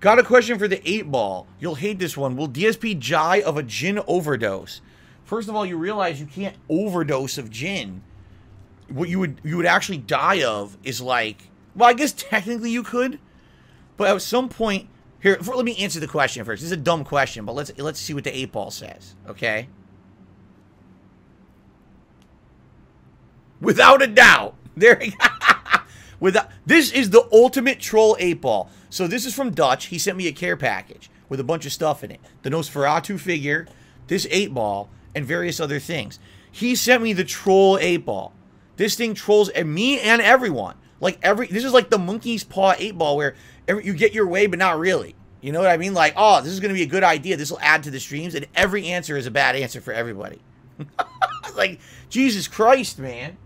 Got a question for the eight ball. You'll hate this one. Will DSP die of a gin overdose? First of all, you realize you can't overdose of gin. What you would you would actually die of is like well, I guess technically you could, but at some point here. For, let me answer the question first. This is a dumb question, but let's let's see what the eight ball says. Okay. Without a doubt, there. Without this is the ultimate troll eight ball. So this is from Dutch. He sent me a care package with a bunch of stuff in it. The Nosferatu figure, this eight ball, and various other things. He sent me the troll eight ball. This thing trolls and me and everyone. Like every this is like the monkey's paw eight ball where every, you get your way but not really. You know what I mean? Like, oh, this is going to be a good idea. This will add to the streams and every answer is a bad answer for everybody. like Jesus Christ, man.